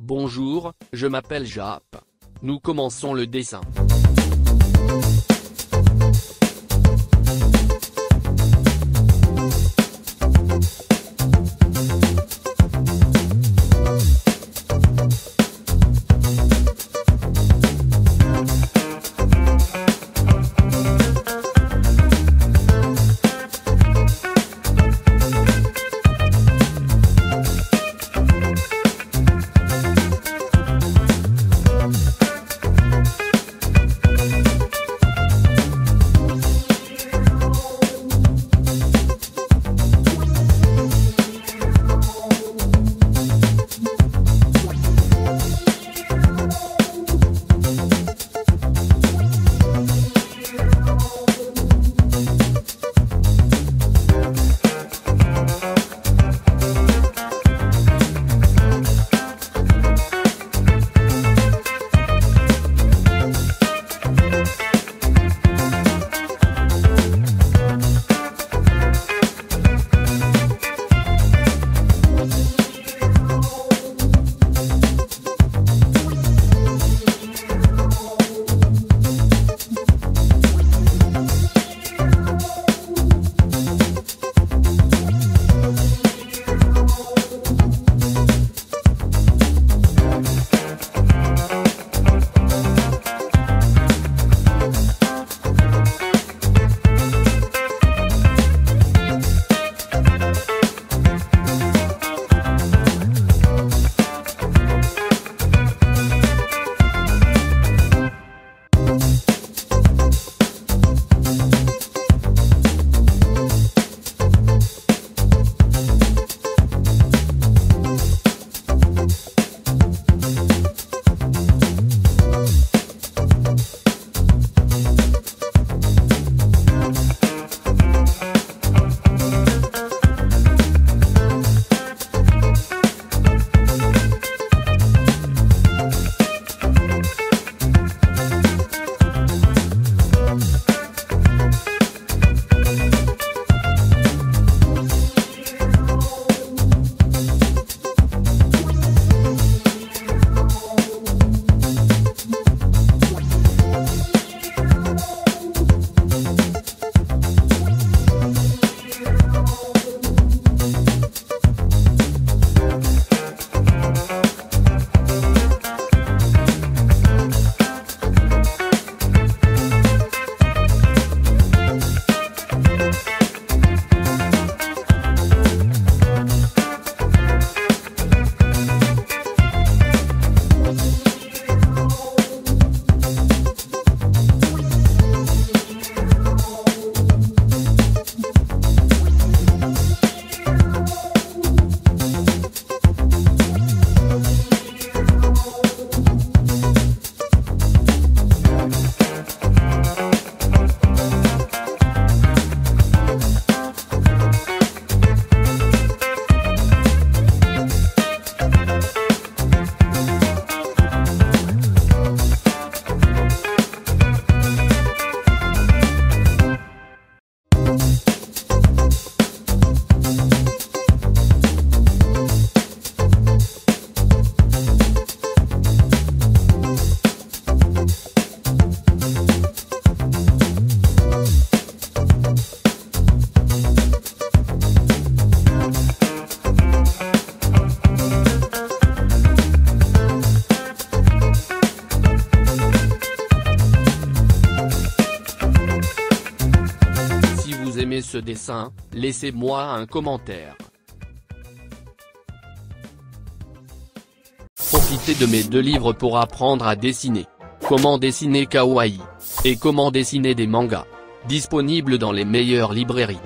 Bonjour, je m'appelle Jap. Nous commençons le dessin. Ce dessin, laissez-moi un commentaire. Profitez de mes deux livres pour apprendre à dessiner. Comment dessiner kawaii et comment dessiner des mangas. Disponibles dans les meilleures librairies.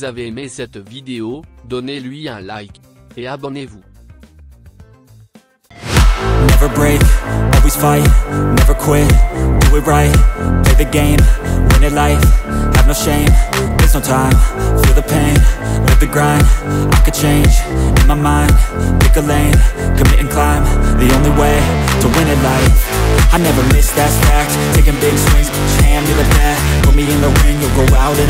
Vous avez aimé cette vidéo, donnez-lui un like. Et abonnez-vous. Never break, always fight, never quit, do it right, play the game, win it life, have no shame, there's no time, feel the pain, live the grind, I could change, in my mind, pick a lane, commit and climb, the only way to win it life, I never miss, that's fact, taking big swings, hand me the bat, put me in the ring, you'll go out in a